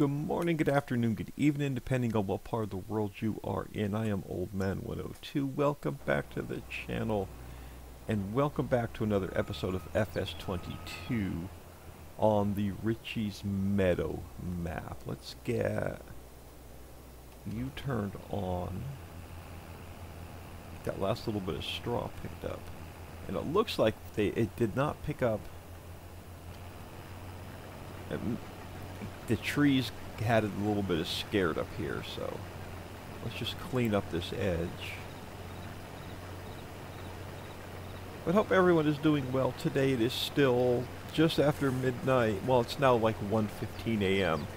Good morning, good afternoon, good evening, depending on what part of the world you are in. I am Old Man 102. Welcome back to the channel, and welcome back to another episode of FS22 on the Ricci's Meadow map. Let's get you turned on. That last little bit of straw picked up. And it looks like they it did not pick up the trees had a little bit of scared up here, so let's just clean up this edge. But hope everyone is doing well. Today it is still just after midnight. Well, it's now like 1.15 a.m.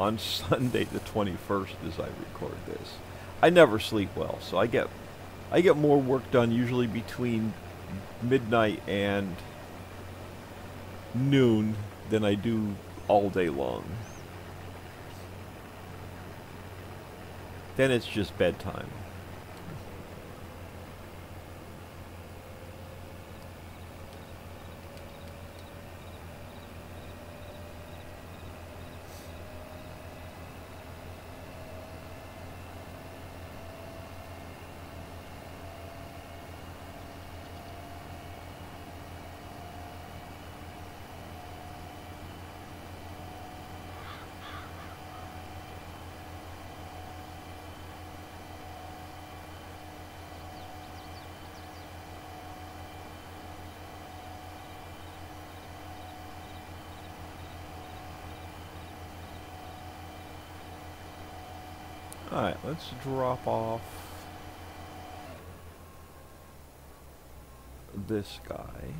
on Sunday the 21st as I record this. I never sleep well, so I get I get more work done usually between midnight and noon than I do all day long. Then it's just bedtime. Alright, let's drop off this guy.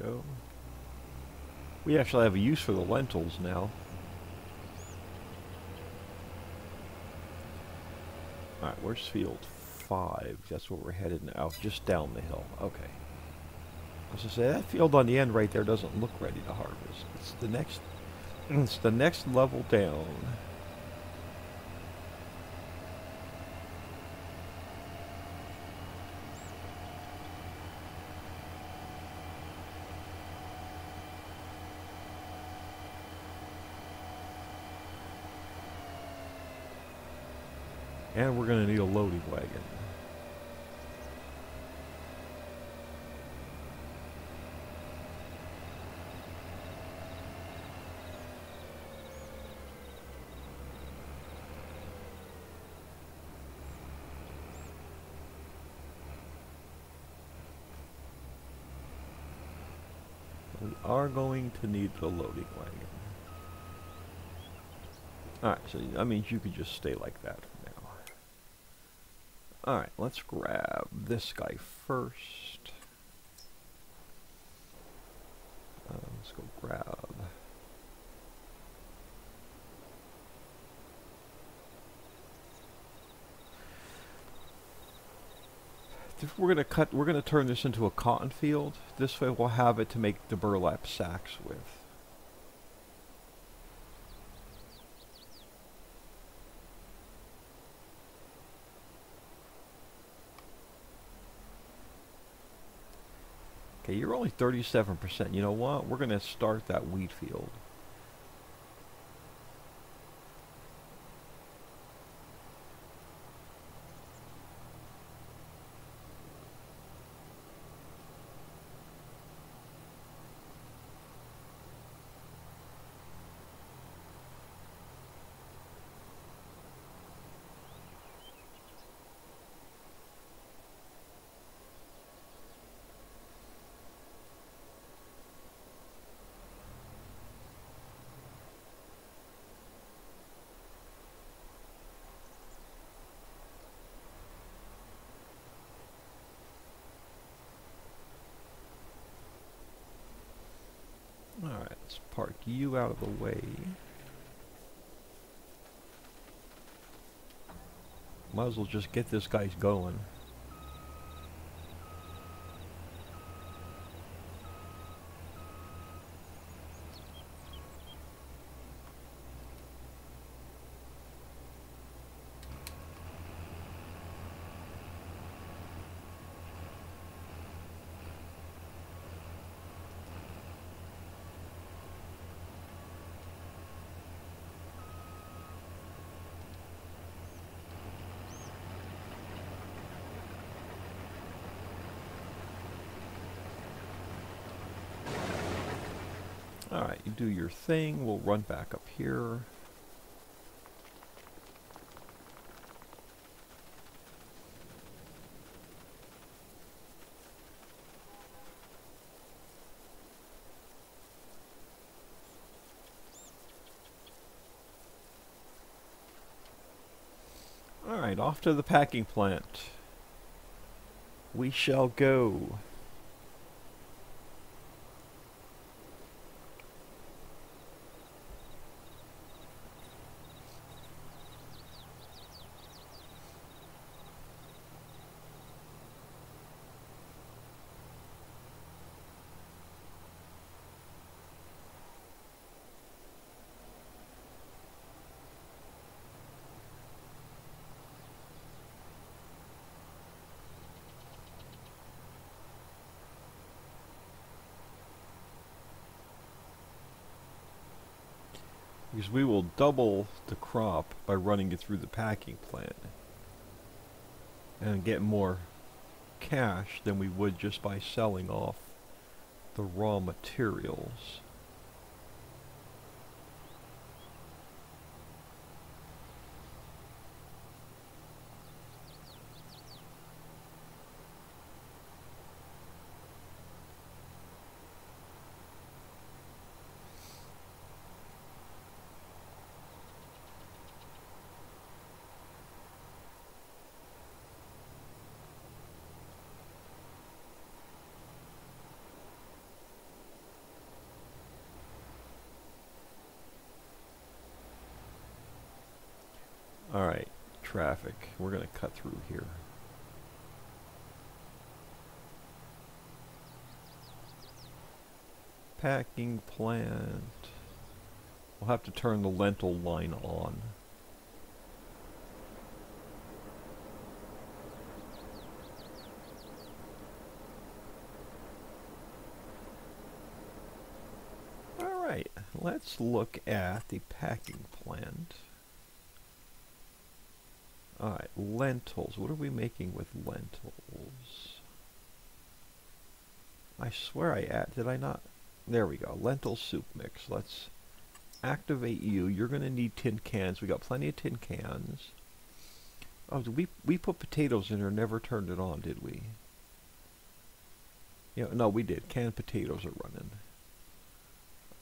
go. We actually have a use for the lentils now. Alright, where's field 5? That's where we're headed now, oh, just down the hill. Okay. I was going to say, that field on the end right there doesn't look ready to harvest. It's the next, it's the next level down. And we're going to need a loading wagon. We are going to need the loading wagon. Alright, so that means you could just stay like that Alright, let's grab this guy first. Uh, let's go grab... We're gonna cut. We're gonna turn this into a cotton field. This way, we'll have it to make the burlap sacks with. Okay, you're only 37%. You know what? We're going to start that wheat field. Let's park you out of the way. Might as well just get this guy's going. Alright, you do your thing. We'll run back up here. Alright, off to the packing plant. We shall go. Because we will double the crop by running it through the packing plant. And get more cash than we would just by selling off the raw materials. Alright, traffic. We're going to cut through here. Packing plant. We'll have to turn the lentil line on. Alright, let's look at the packing plant. Alright, lentils. What are we making with lentils? I swear I add, did I not? There we go, lentil soup mix. Let's activate you. You're going to need tin cans. We got plenty of tin cans. Oh, we, we put potatoes in there, never turned it on, did we? Yeah, no, we did. Canned potatoes are running.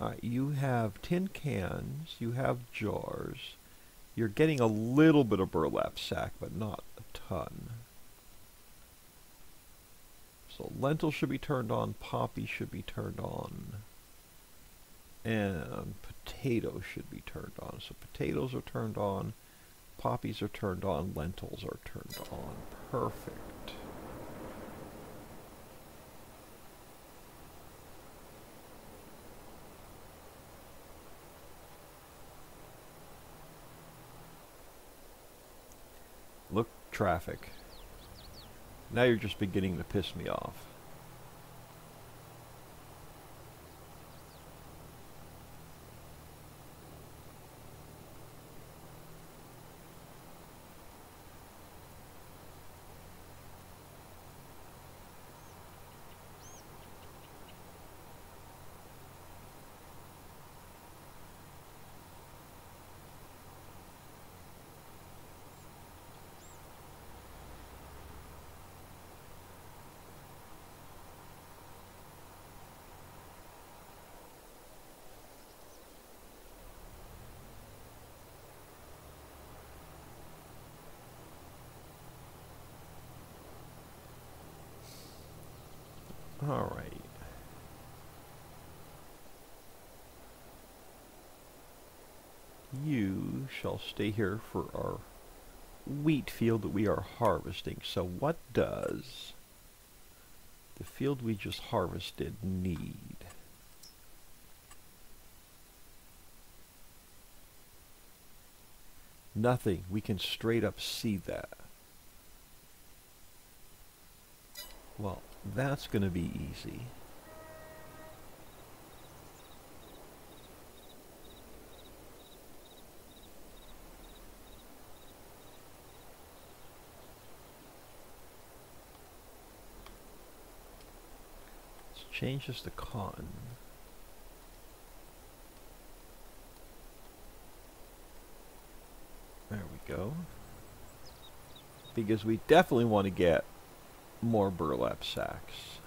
Alright, you have tin cans, you have jars. You're getting a little bit of burlap sack, but not a ton. So lentil should be turned on, poppy should be turned on, and potatoes should be turned on. So potatoes are turned on, poppies are turned on, lentils are turned on. Perfect. Look, traffic. Now you're just beginning to piss me off. All right. You shall stay here for our wheat field that we are harvesting. So what does the field we just harvested need? Nothing. We can straight up see that. Well, that's going to be easy. Let's change this to cotton. There we go. Because we definitely want to get more burlap sacks.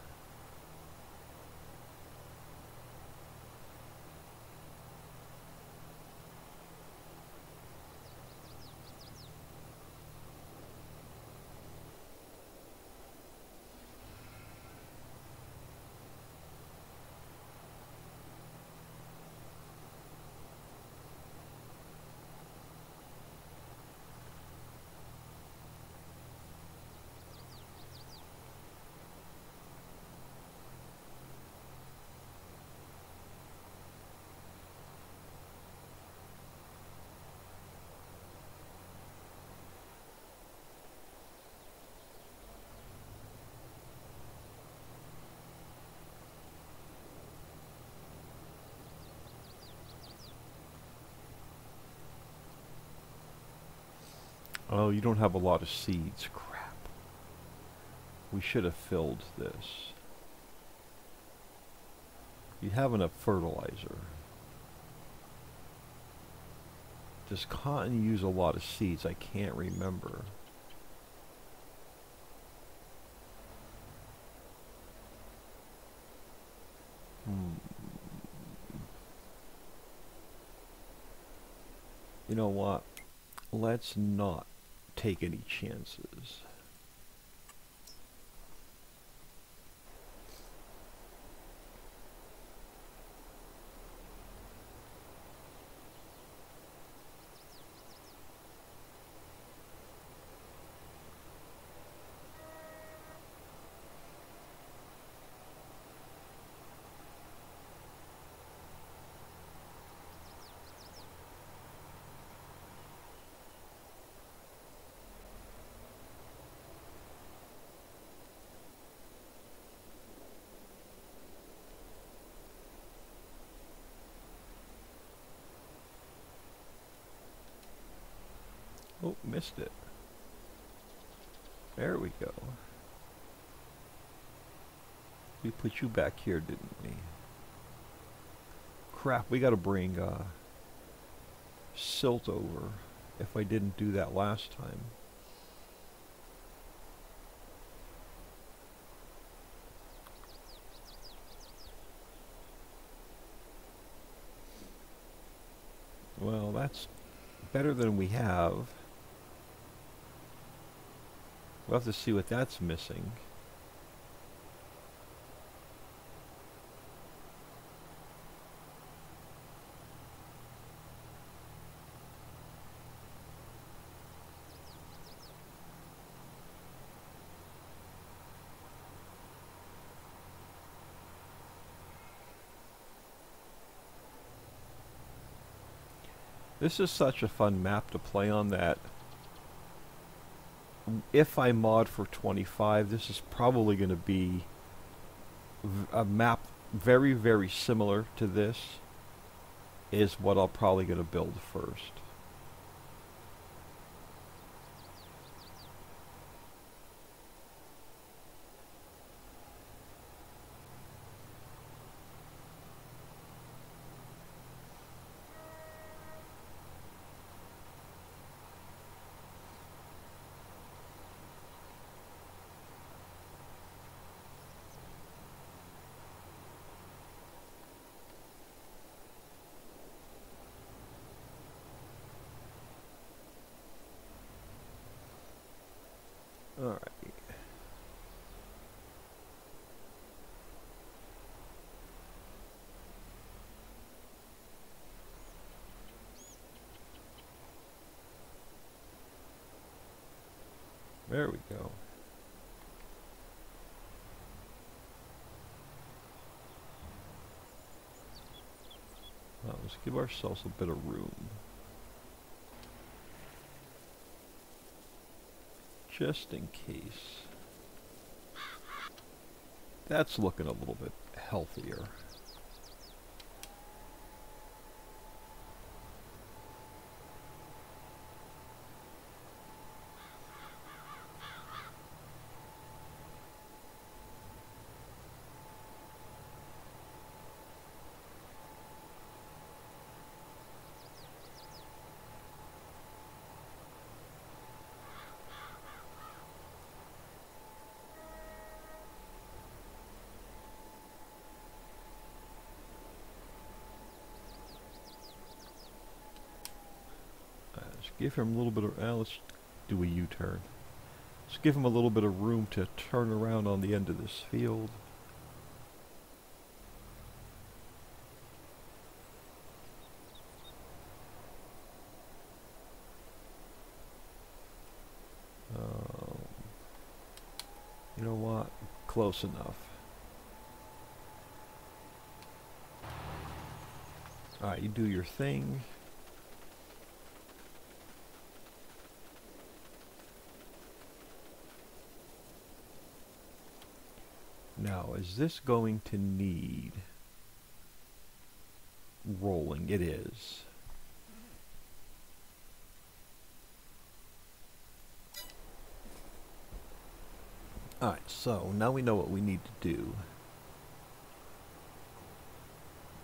Oh, you don't have a lot of seeds. Crap. We should have filled this. You have enough fertilizer. Does cotton use a lot of seeds? I can't remember. Hmm. You know what? Let's not take any chances. Oh, missed it. There we go. We put you back here, didn't we? Crap, we gotta bring uh, silt over if I didn't do that last time. Well, that's better than we have. We'll have to see what that's missing. This is such a fun map to play on that if I mod for 25, this is probably going to be a map very, very similar to this is what I'm probably going to build first. Let's give ourselves a bit of room. Just in case. That's looking a little bit healthier. Give him a little bit of... Uh, let's do a U-turn. Let's give him a little bit of room to turn around on the end of this field. Um, you know what? Close enough. Alright, you do your thing. Now, is this going to need rolling? It is. Alright, so now we know what we need to do.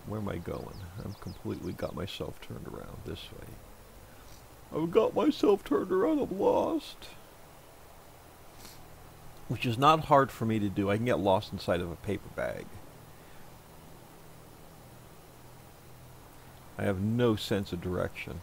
Where am I going? I've completely got myself turned around this way. I've got myself turned around, I'm lost which is not hard for me to do. I can get lost inside of a paper bag. I have no sense of direction.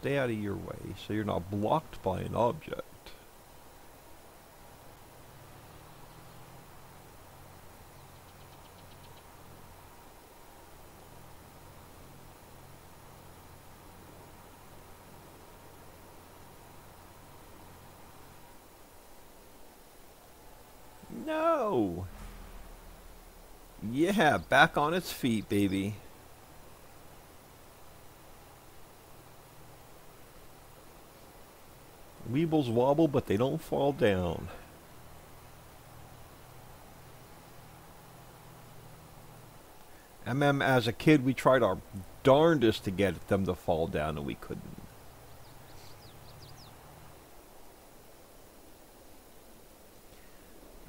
Stay out of your way so you're not blocked by an object. Yeah, back on its feet, baby. Weebles wobble, but they don't fall down. MM, as a kid, we tried our darndest to get them to fall down, and we couldn't.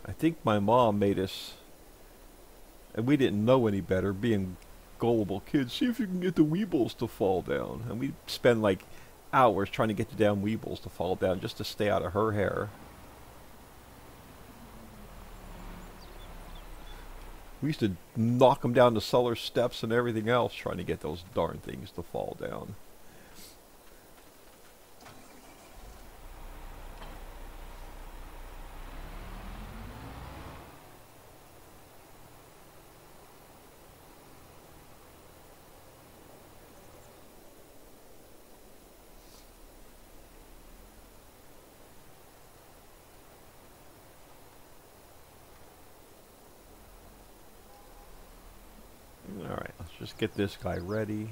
I think my mom made us and we didn't know any better, being gullible kids. See if you can get the Weebles to fall down. And we'd spend like hours trying to get the damn Weebles to fall down just to stay out of her hair. We used to knock them down the cellar steps and everything else trying to get those darn things to fall down. Just get this guy ready.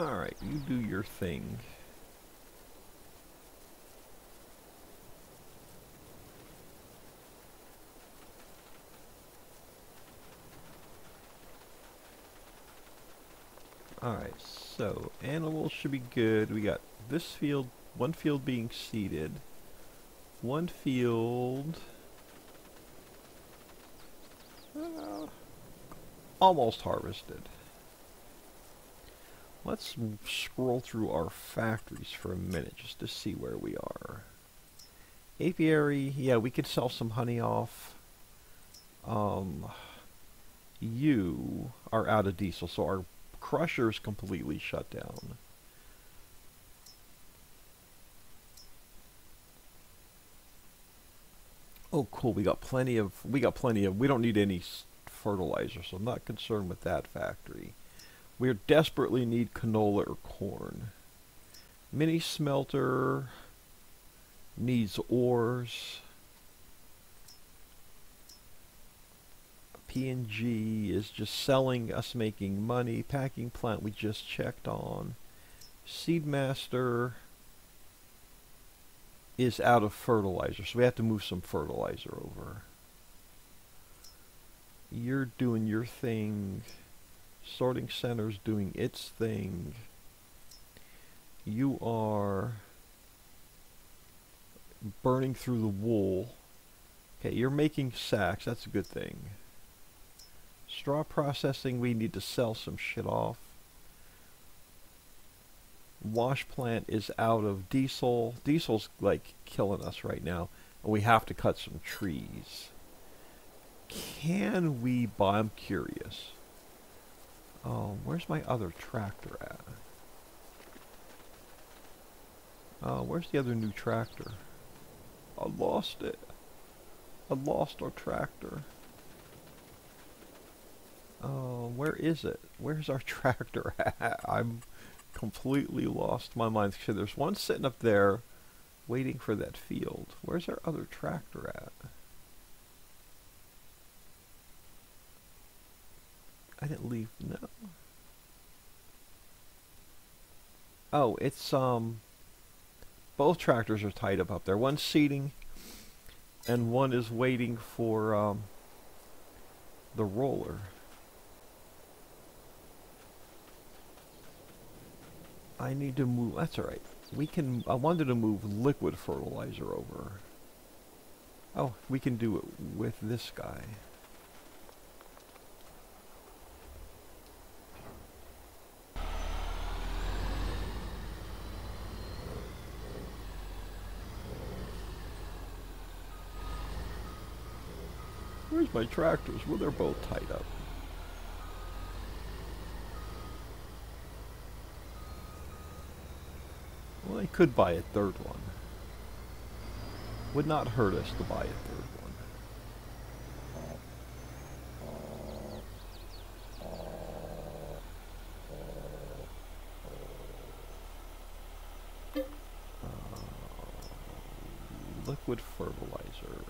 Alright, you do your thing. Alright, so animals should be good. We got this field, one field being seeded. One field... Uh, almost harvested. Let's scroll through our factories for a minute just to see where we are. Apiary, yeah, we could sell some honey off. Um, you are out of diesel, so our crusher is completely shut down. Oh, cool. We got plenty of. We got plenty of. We don't need any fertilizer, so I'm not concerned with that factory. We desperately need canola or corn. Mini smelter needs ores. P&G is just selling us making money. Packing plant we just checked on. Seedmaster is out of fertilizer, so we have to move some fertilizer over. You're doing your thing. Sorting Center's doing its thing. You are burning through the wool. Okay, you're making sacks. That's a good thing. Straw processing, we need to sell some shit off. Wash plant is out of diesel. Diesel's like killing us right now. And we have to cut some trees. Can we buy? I'm curious. Oh, where's my other tractor at? Oh, where's the other new tractor? I lost it. I lost our tractor. Oh, where is it? Where's our tractor at? I'm completely lost my mind. There's one sitting up there waiting for that field. Where's our other tractor at? I didn't leave, no. Oh, it's, um, both tractors are tied up up there. One's seating, and one is waiting for, um, the roller. I need to move, that's alright. We can, I wanted to move liquid fertilizer over. Oh, we can do it with this guy. Where's my tractors? Well, they're both tied up. Well, I could buy a third one. Would not hurt us to buy a third one. Uh, liquid fertilizer.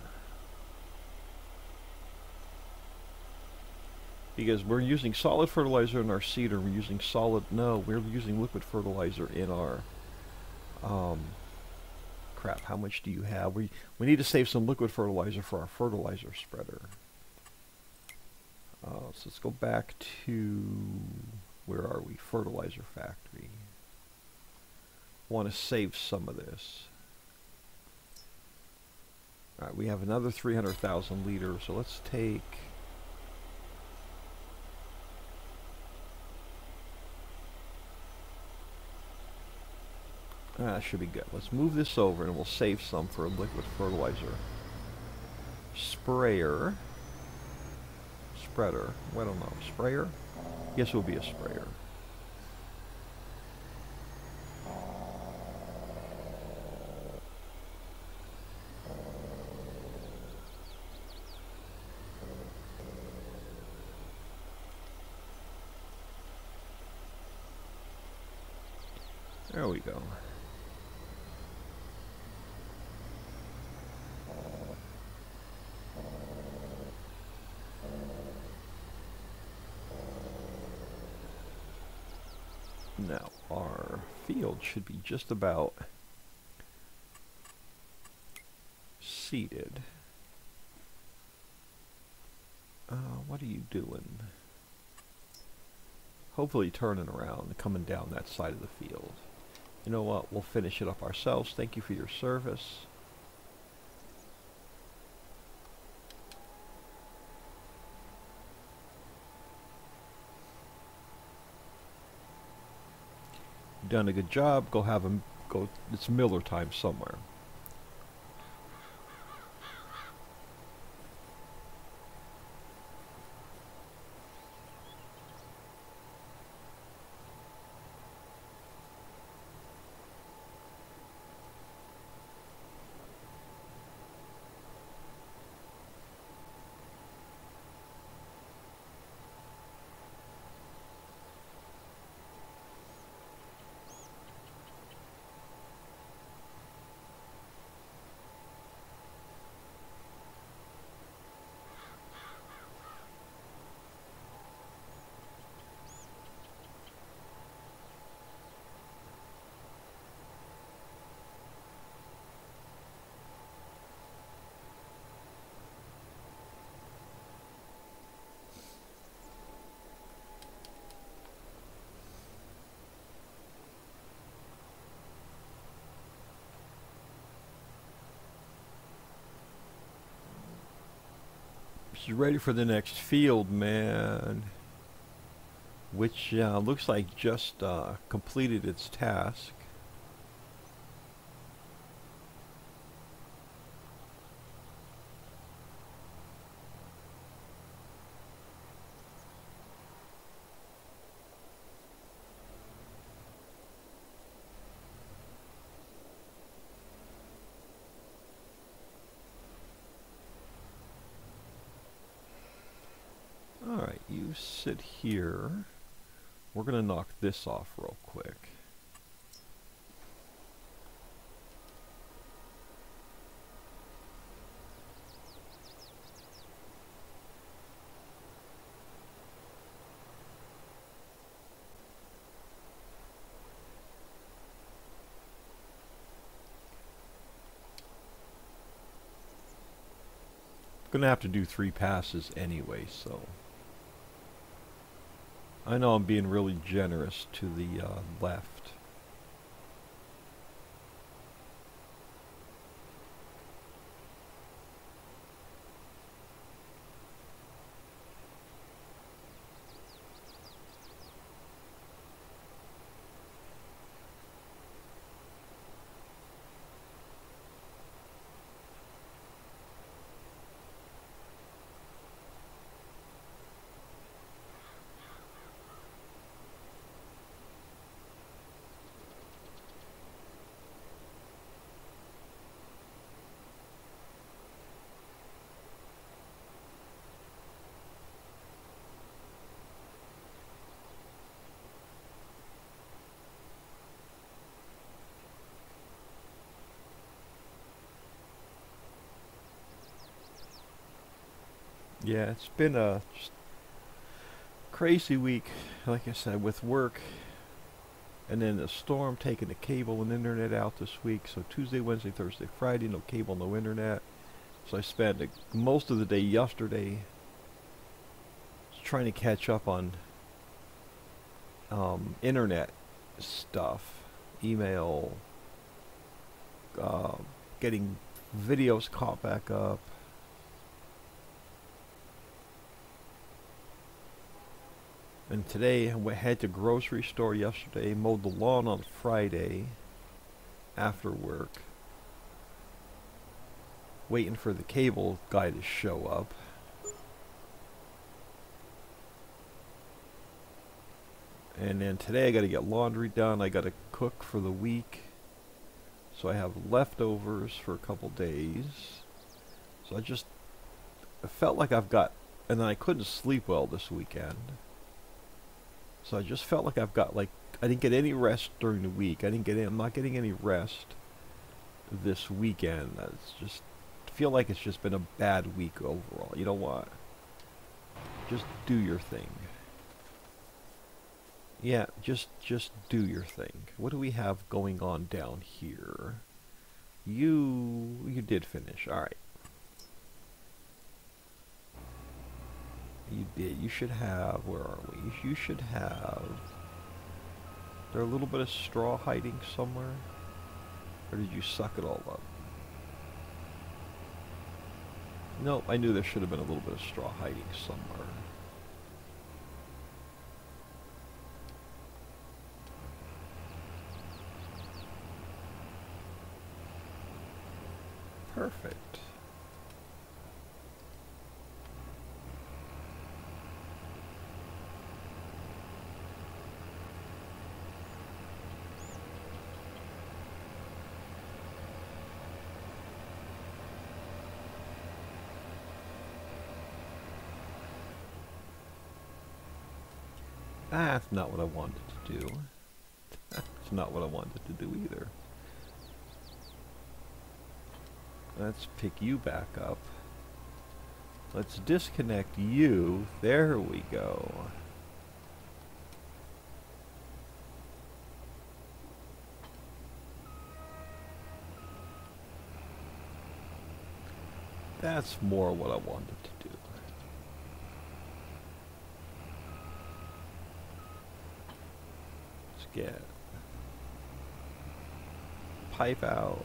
Because we're using solid fertilizer in our seeder, we're using solid, no, we're using liquid fertilizer in our um, crap, how much do you have? We, we need to save some liquid fertilizer for our fertilizer spreader. Uh, so let's go back to, where are we? Fertilizer factory. Want to save some of this. Alright, we have another 300,000 liters, so let's take that should be good. Let's move this over and we'll save some for a liquid fertilizer. Sprayer. Spreader. I don't know. Sprayer? Guess it will be a sprayer. There we go. Now, our should be just about seated. Uh, what are you doing? hopefully turning around and coming down that side of the field. You know what? We'll finish it up ourselves. Thank you for your service. Done a good job. Go have them go. It's Miller time somewhere. She's ready for the next field, man. Which uh, looks like just uh, completed its task. Alright, you sit here. We're going to knock this off real quick. Gonna have to do three passes anyway, so I know I'm being really generous to the uh, left. Yeah, it's been a crazy week, like I said, with work, and then the storm taking the cable and internet out this week. So Tuesday, Wednesday, Thursday, Friday, no cable, no internet. So I spent most of the day yesterday trying to catch up on um, internet stuff, email, uh, getting videos caught back up. And today I had to grocery store yesterday, mowed the lawn on Friday after work. Waiting for the cable guy to show up. And then today I got to get laundry done. I got to cook for the week. So I have leftovers for a couple days. So I just I felt like I've got and then I couldn't sleep well this weekend. So I just felt like I've got like I didn't get any rest during the week. I didn't get any, I'm not getting any rest this weekend. It's just feel like it's just been a bad week overall. You know what? Just do your thing. Yeah, just just do your thing. What do we have going on down here? You you did finish. All right. You did. You should have. Where are we? You should have. There a little bit of straw hiding somewhere? Or did you suck it all up? Nope, I knew there should have been a little bit of straw hiding somewhere. Perfect. That's not what I wanted to do. That's not what I wanted to do either. Let's pick you back up. Let's disconnect you. There we go. That's more what I wanted to do. Let's get pipe out.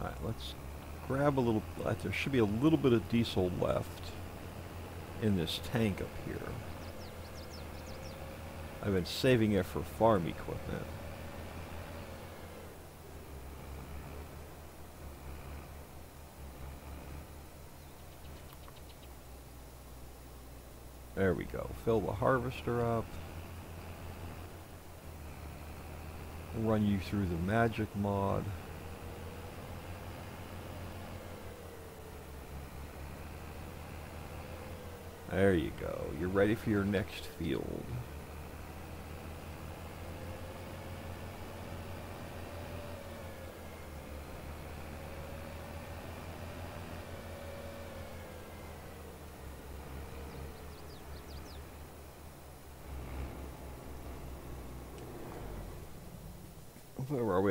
Alright, let's grab a little, there should be a little bit of diesel left in this tank up here. I've been saving it for farm equipment. There we go. Fill the harvester up. Run you through the magic mod. There you go. You're ready for your next field.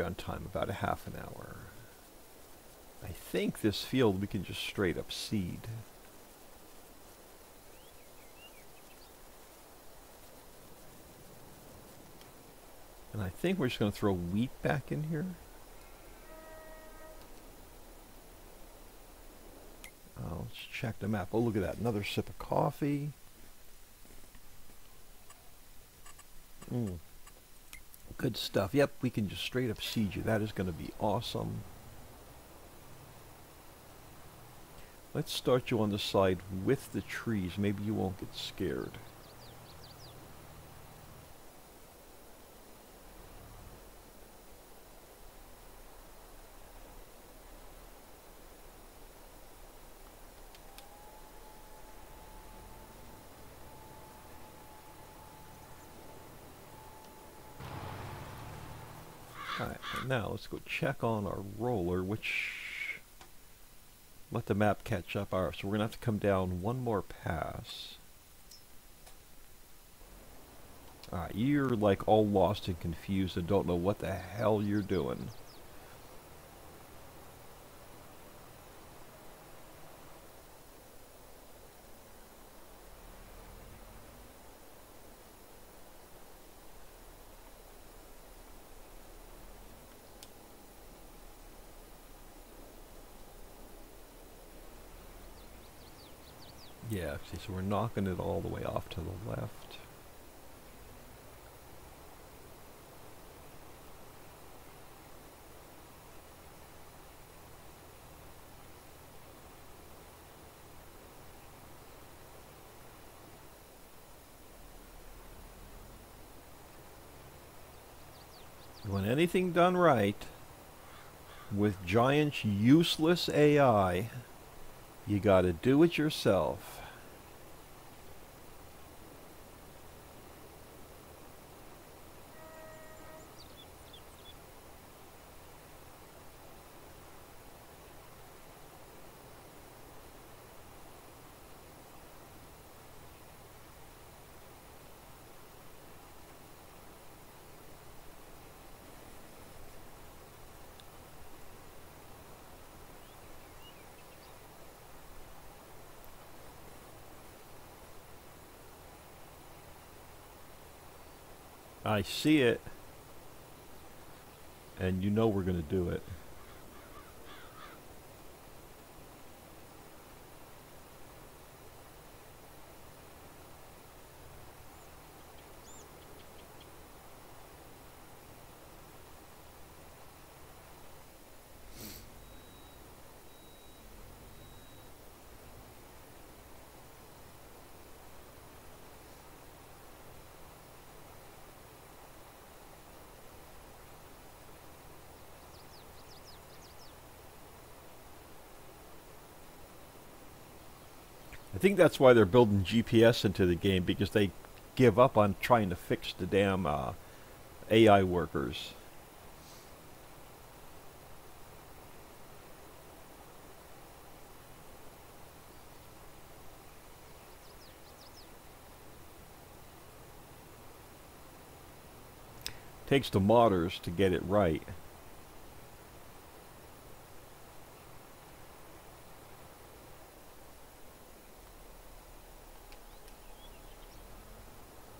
On time? About a half an hour. I think this field we can just straight up seed. And I think we're just going to throw wheat back in here. Oh, let's check the map. Oh, look at that. Another sip of coffee. Mm. Good stuff. Yep, we can just straight up siege you. That is going to be awesome. Let's start you on the side with the trees. Maybe you won't get scared. Alright, now let's go check on our roller, which... Let the map catch up. Alright, so we're going to have to come down one more pass. Alright, you're like all lost and confused and don't know what the hell you're doing. See, so we're knocking it all the way off to the left. When anything done right with giant useless AI, you gotta do it yourself. I see it. And you know we're going to do it. Think that's why they're building GPS into the game because they give up on trying to fix the damn uh, AI workers. Takes the modders to get it right.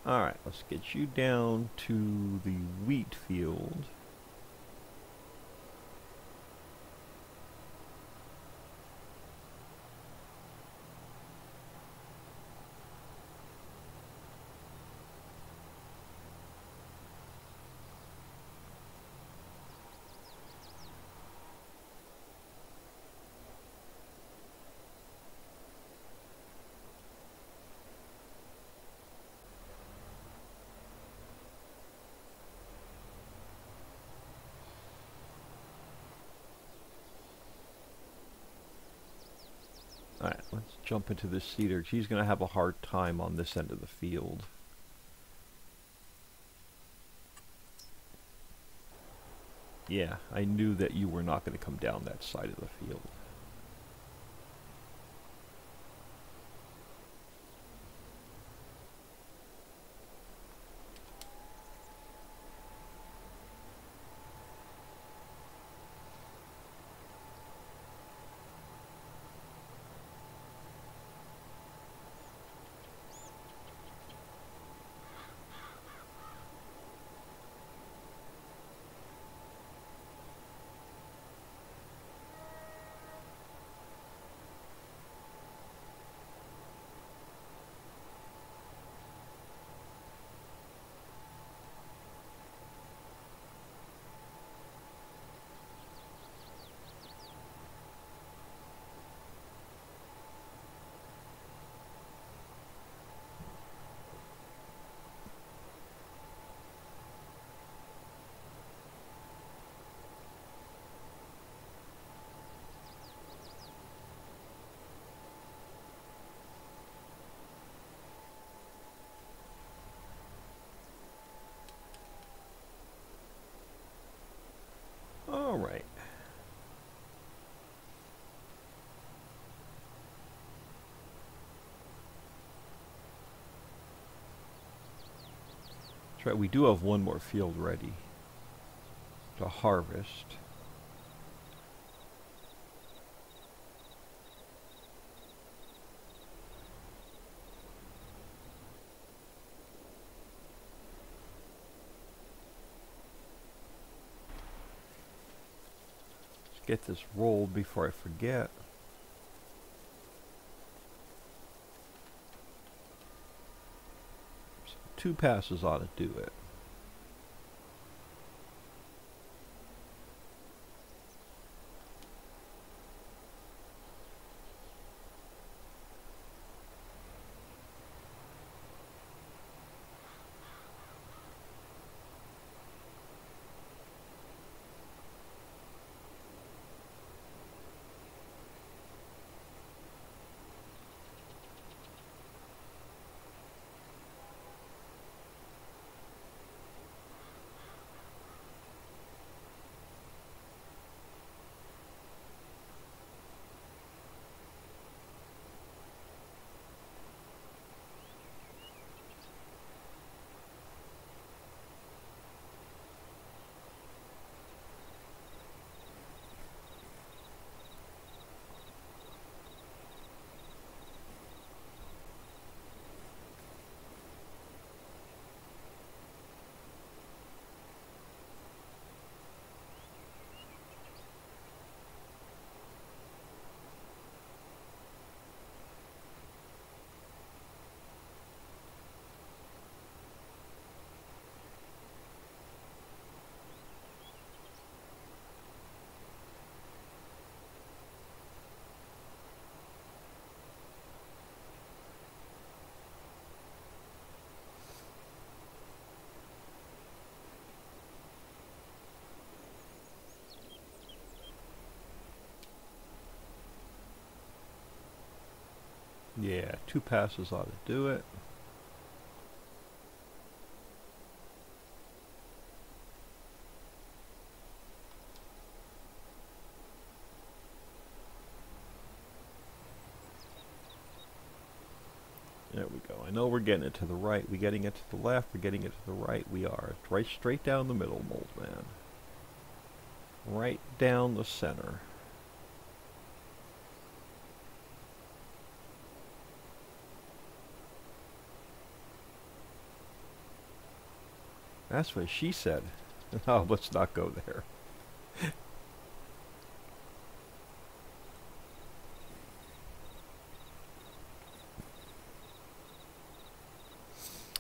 Alright, let's get you down to the wheat field. Alright, let's jump into this seeder. She's going to have a hard time on this end of the field. Yeah, I knew that you were not going to come down that side of the field. All right. That's right, we do have one more field ready to harvest. Let's get this rolled before I forget. So two passes ought to do it. Yeah, two passes ought to do it. There we go. I know we're getting it to the right. We're getting it to the left. We're getting it to the right. We are. It's right straight down the middle, Mold Man. Right down the center. That's what she said. Oh, let's not go there.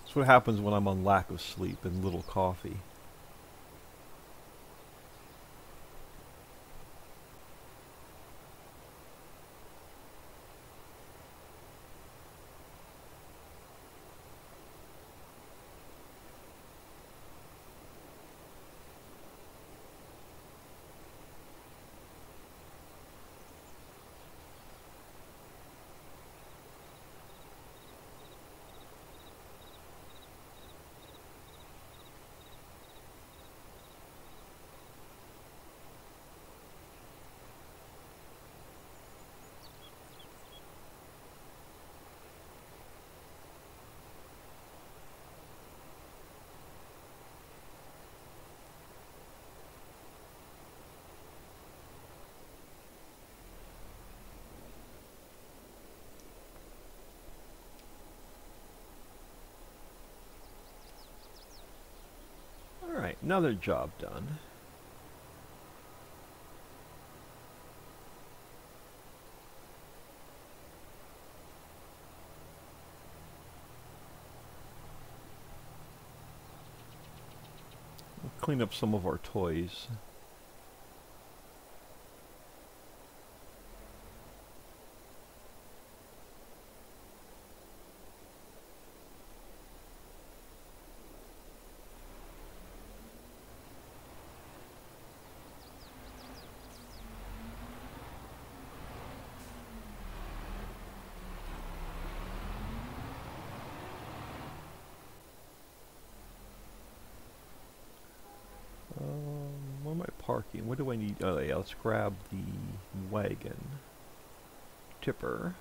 That's what happens when I'm on lack of sleep and little coffee. Alright, another job done. We'll clean up some of our toys. Um, where am I parking? What do I need? Oh yeah, let's grab the wagon. Tipper.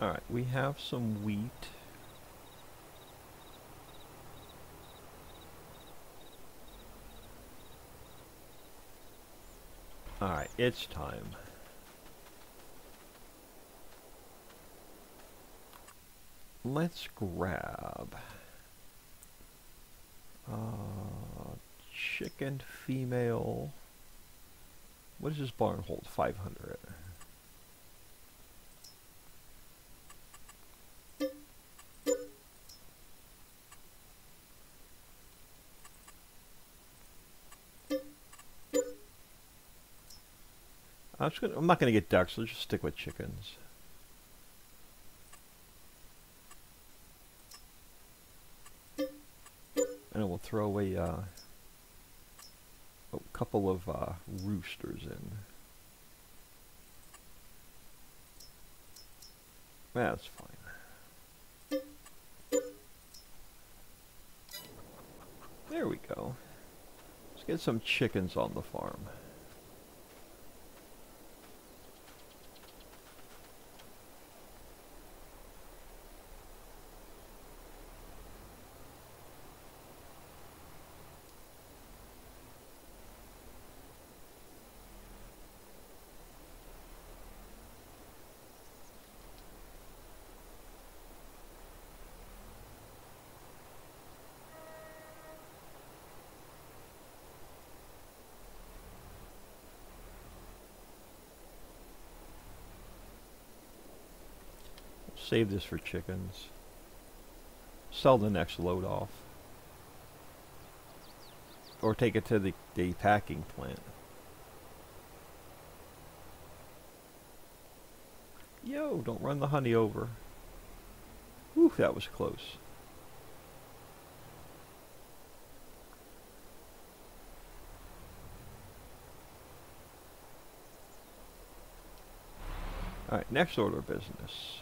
Alright, we have some wheat. Alright, it's time. Let's grab uh, chicken female. What does this barn hold? 500. I'm gonna, I'm not gonna get ducks. Let's just stick with chickens. And we'll throw away uh, a couple of uh, roosters in. That's fine. There we go. Let's get some chickens on the farm. Save this for chickens. Sell the next load off. Or take it to the, the packing plant. Yo, don't run the honey over. Whew, that was close. Alright, next order of business.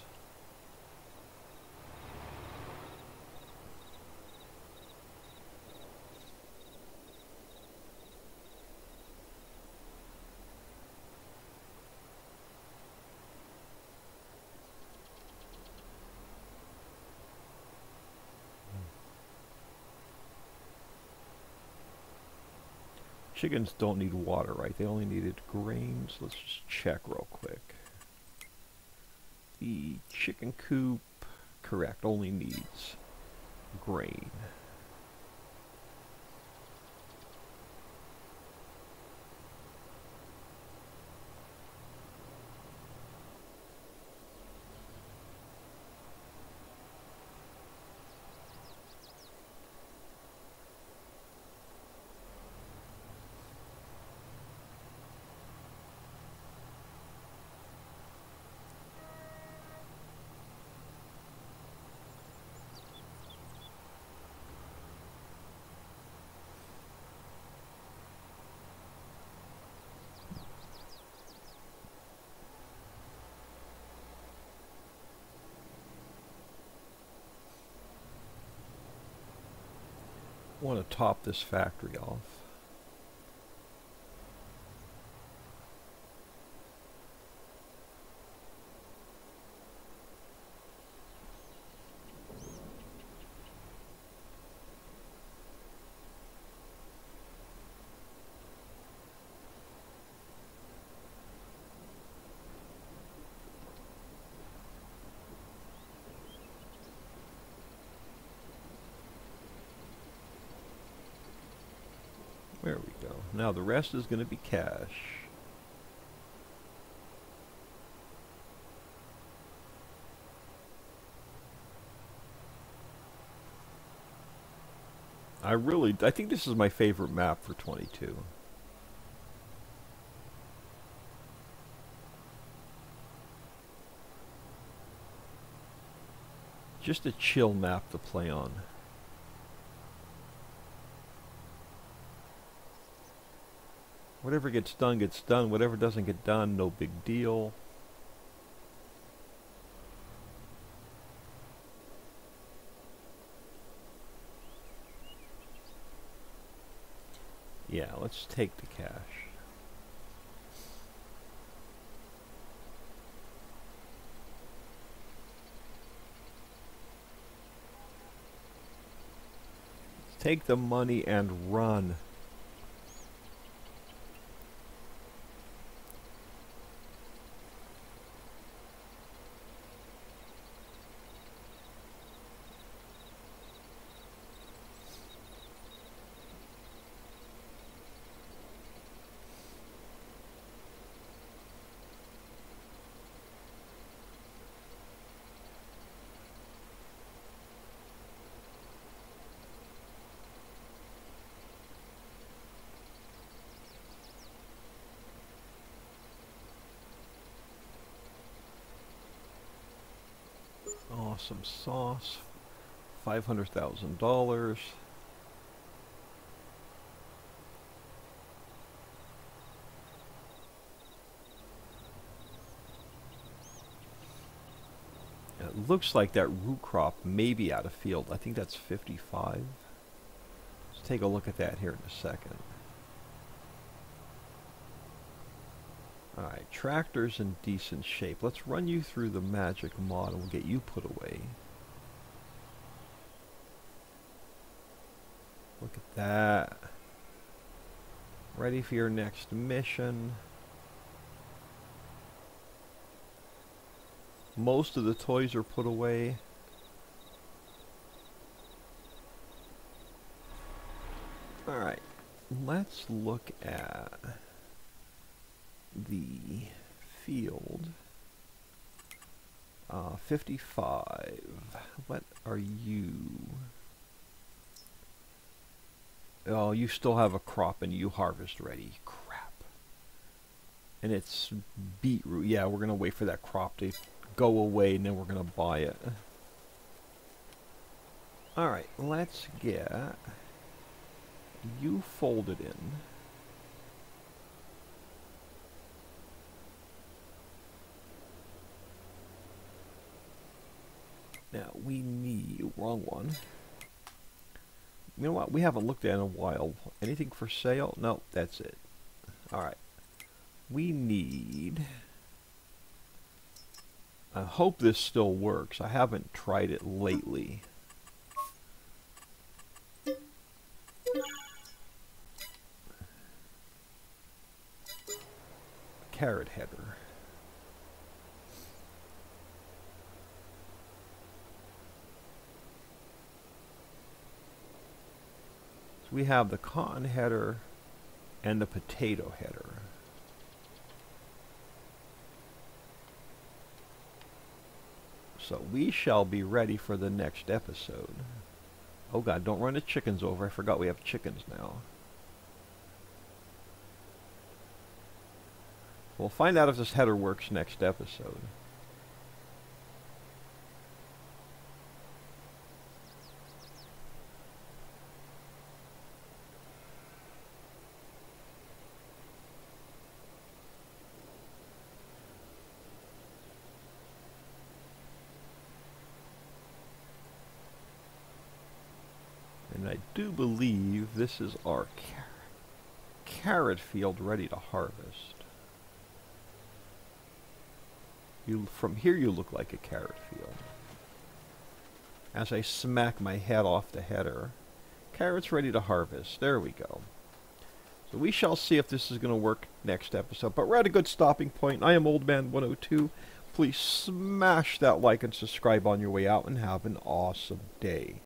Chickens don't need water, right? They only needed grains. Let's just check real quick. The chicken coop, correct, only needs grain. Want to top this factory off. There we go. Now the rest is going to be cash. I really, I think this is my favorite map for 22. Just a chill map to play on. Whatever gets done, gets done. Whatever doesn't get done, no big deal. Yeah, let's take the cash. Take the money and run. Awesome sauce. $500,000. It looks like that root crop may be out of field. I think that's 55. Let's take a look at that here in a second. Alright, tractor's in decent shape. Let's run you through the magic mod and we'll get you put away. Look at that. Ready for your next mission. Most of the toys are put away. Alright, let's look at the field. Uh, 55. What are you? Oh, you still have a crop and you harvest ready. Crap. And it's beetroot. Yeah, we're going to wait for that crop to go away and then we're going to buy it. Alright, let's get you folded in. Now, we need... wrong one. You know what? We haven't looked at in a while. Anything for sale? No, that's it. Alright. We need... I hope this still works. I haven't tried it lately. Carrot header. We have the cotton header and the potato header. So we shall be ready for the next episode. Oh god, don't run the chickens over. I forgot we have chickens now. We'll find out if this header works next episode. And I do believe this is our car carrot field ready to harvest. You, from here you look like a carrot field. As I smack my head off the header, carrots ready to harvest. There we go. So we shall see if this is going to work next episode. But we're at a good stopping point. I am Old Man 102. Please smash that like and subscribe on your way out and have an awesome day.